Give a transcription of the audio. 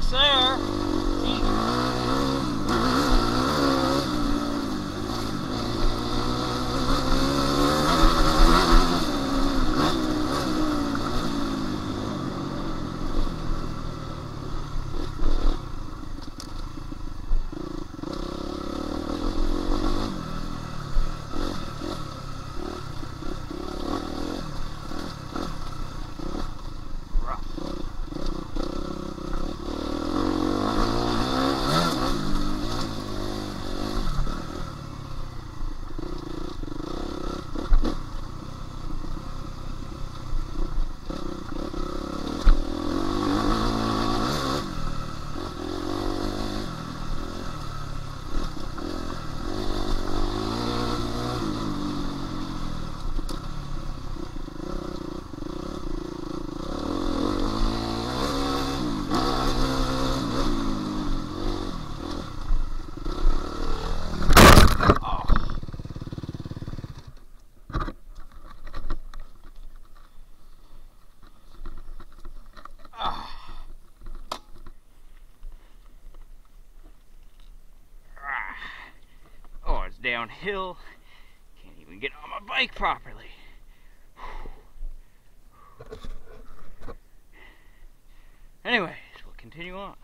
That's there. Downhill. Can't even get on my bike properly. Anyways, we'll continue on.